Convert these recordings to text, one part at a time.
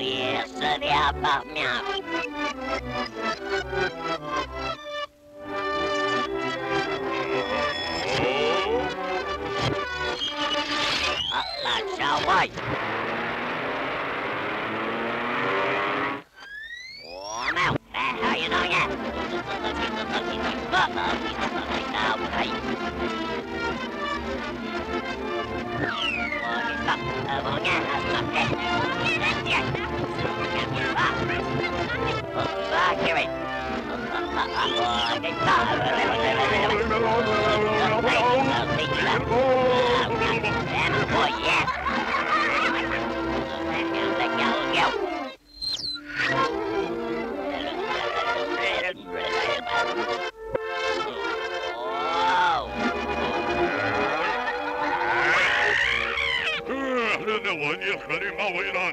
Yes, the apartment. Oh, that's a Well, you ready, my wait on.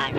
I'm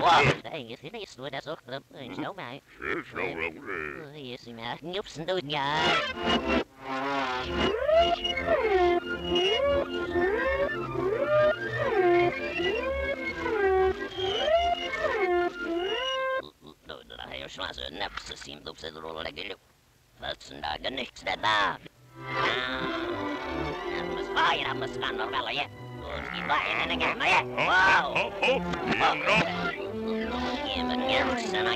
is nee, stoor, dat is ook wel. Zo hm. maar. Zo wel, nee. Eh, eh. eh, is hij maar. Jops, doet ja. Daher schwasse Napse sind auf der Rolle gelübt. Was da nichts da da. Was war ja, was kann noch mal ja. Und die war ja eine Gamme. Wow. Oh, oh. Yes, and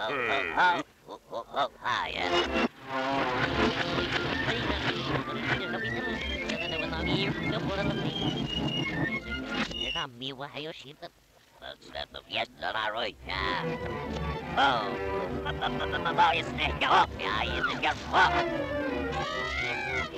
Oh, oh, oh, oh, ah, yes. Miwa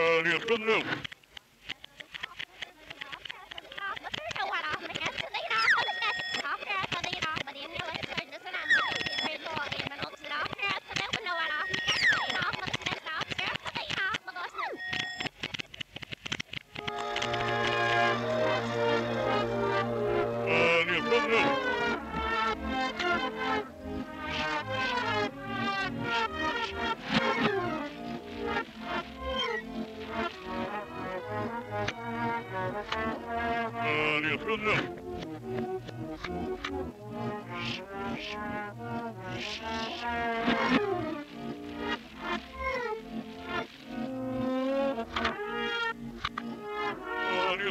l 你 h a t Are you